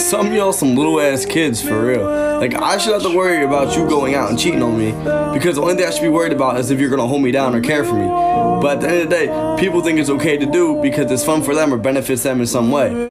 Some of y'all some little ass kids for real. Like I should have to worry about you going out and cheating on me because the only thing I should be worried about is if you're gonna hold me down or care for me. But at the end of the day, people think it's okay to do because it's fun for them or benefits them in some way.